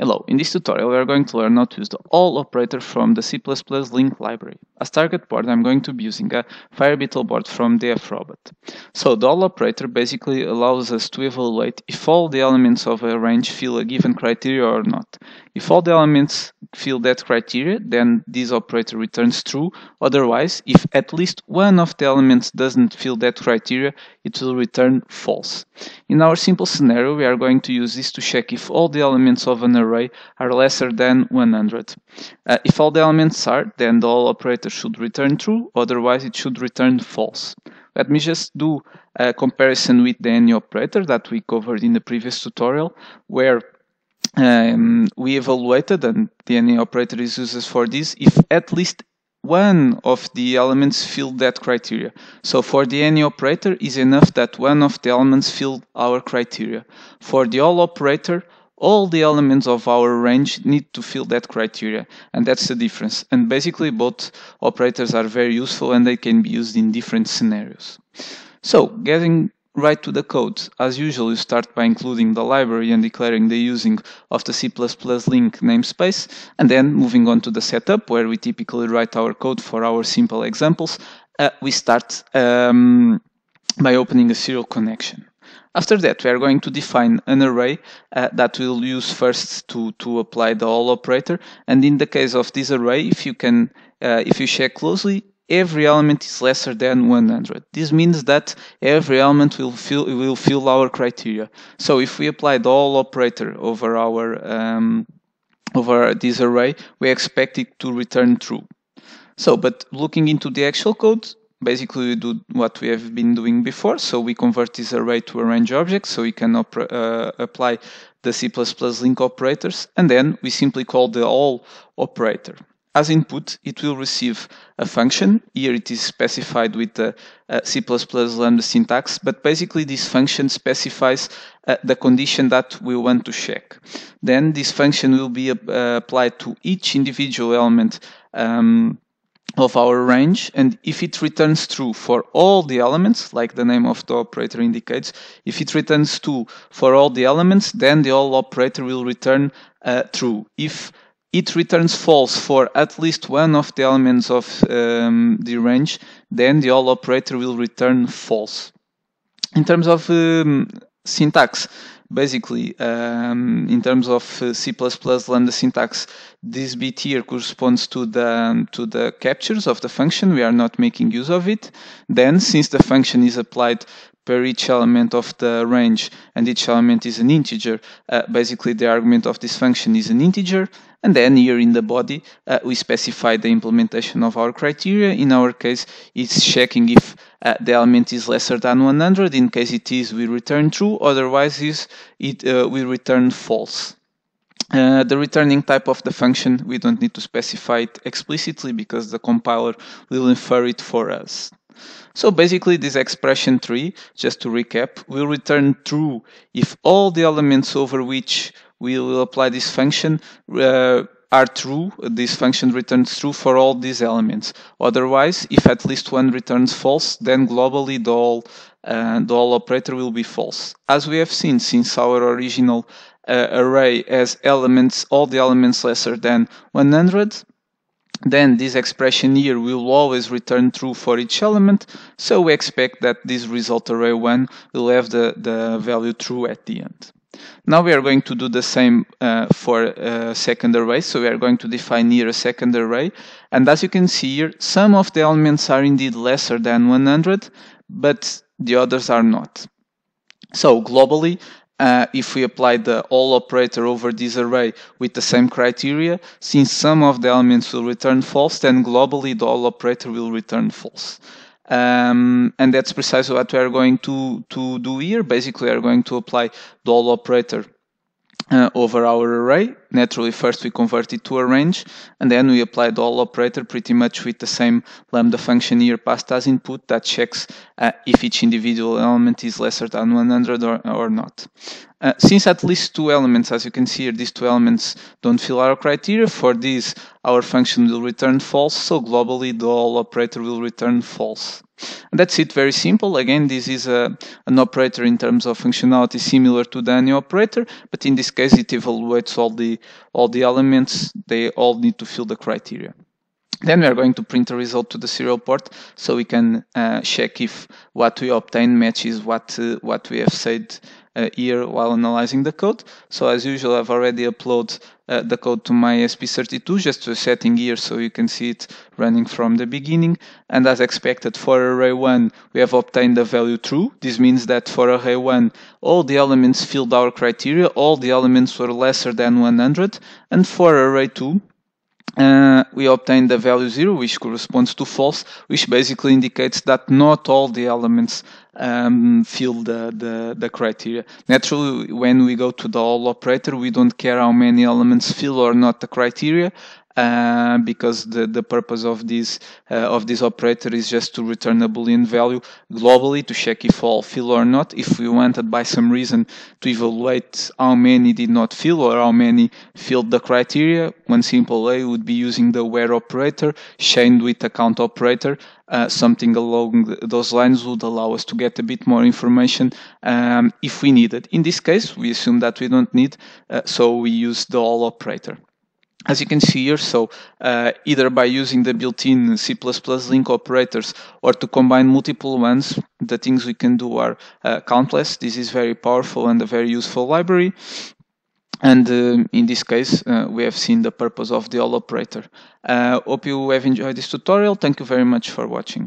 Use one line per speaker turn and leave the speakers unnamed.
Hello, in this tutorial we are going to learn how to use the ALL operator from the C++ linq library. As target board I'm going to be using a Firebeetle board from dfrobot. So the ALL operator basically allows us to evaluate if all the elements of a range fill a given criteria or not. If all the elements fill that criteria, then this operator returns true. Otherwise, if at least one of the elements doesn't fill that criteria, it will return false. In our simple scenario, we are going to use this to check if all the elements of an array are lesser than 100. Uh, if all the elements are, then the ALL operator should return true, otherwise it should return false. Let me just do a comparison with the any operator that we covered in the previous tutorial, where um, we evaluated, and the any operator is used for this, if at least one of the elements fill that criteria. So for the any operator is enough that one of the elements fill our criteria. For the all operator, all the elements of our range need to fill that criteria and that's the difference and basically both operators are very useful and they can be used in different scenarios so getting right to the code. As usual, you start by including the library and declaring the using of the C++ linq namespace, and then moving on to the setup, where we typically write our code for our simple examples. Uh, we start um, by opening a serial connection. After that, we are going to define an array uh, that we'll use first to, to apply the all operator. And in the case of this array, if you can, uh, if you check closely, every element is lesser than 100. This means that every element will fill, will fill our criteria. So if we apply the all operator over our um, over this array, we expect it to return true. So, but looking into the actual code, basically we do what we have been doing before. So we convert this array to a range object, so we can uh, apply the C++ linq operators, and then we simply call the all operator. As input, it will receive a function. Here it is specified with the uh, C++ lambda syntax, but basically this function specifies uh, the condition that we want to check. Then this function will be uh, applied to each individual element um, of our range and if it returns true for all the elements like the name of the operator indicates if it returns true for all the elements then the all operator will return uh, true if it returns false for at least one of the elements of um, the range, then the all operator will return false. In terms of um, syntax, basically, um, in terms of uh, C++ lambda syntax, this bit here corresponds to the to the captures of the function. We are not making use of it. Then, since the function is applied per each element of the range and each element is an integer, uh, basically the argument of this function is an integer. And then here in the body, uh, we specify the implementation of our criteria. In our case, it's checking if uh, the element is lesser than 100. In case it is, we return true. Otherwise, is it uh, we return false. Uh, the returning type of the function, we don't need to specify it explicitly because the compiler will infer it for us. So basically this expression 3, just to recap, will return true if all the elements over which we will apply this function uh, are true, this function returns true for all these elements. Otherwise, if at least one returns false, then globally the all, uh, the all operator will be false. As we have seen since our original uh, array has elements, all the elements lesser than 100, then this expression here will always return true for each element, so we expect that this result array 1 will have the, the value true at the end. Now we are going to do the same uh, for a second array. So we are going to define here a second array. And as you can see here, some of the elements are indeed lesser than 100, but the others are not. So globally, uh, if we apply the all operator over this array with the same criteria, since some of the elements will return false, then globally the all operator will return false. Um, and that's precisely what we are going to, to do here. Basically, we are going to apply the all operator uh, over our array. Naturally, first we convert it to a range, and then we apply the all operator pretty much with the same lambda function here passed as input that checks uh, if each individual element is lesser than 100 or, or not. Uh, since at least two elements, as you can see here, these two elements don't fill our criteria, for these our function will return false, so globally the all operator will return false. And that's it, very simple. Again, this is a, an operator in terms of functionality similar to the any operator, but in this case it evaluates all the, all the elements, they all need to fill the criteria. Then we are going to print a result to the serial port so we can uh, check if what we obtain matches what, uh, what we have said uh, here while analyzing the code. So as usual, I've already uploaded uh, the code to my ESP32 just to setting here so you can see it running from the beginning. And as expected for array 1, we have obtained the value true. This means that for array 1, all the elements filled our criteria, all the elements were lesser than 100. And for array 2, uh, we obtain the value 0, which corresponds to false, which basically indicates that not all the elements um, fill the, the, the, criteria. Naturally, when we go to the all operator, we don't care how many elements fill or not the criteria. Uh, because the, the purpose of this uh, of this operator is just to return a boolean value globally to check if all fill or not. If we wanted by some reason to evaluate how many did not fill or how many filled the criteria, one simple way would be using the where operator chained with a count operator. Uh, something along those lines would allow us to get a bit more information um, if we need it. In this case, we assume that we don't need, uh, so we use the all operator as you can see here, so uh, either by using the built-in C++ linq operators or to combine multiple ones, the things we can do are uh, countless. This is very powerful and a very useful library. And uh, in this case, uh, we have seen the purpose of the all operator. Uh, hope you have enjoyed this tutorial. Thank you very much for watching.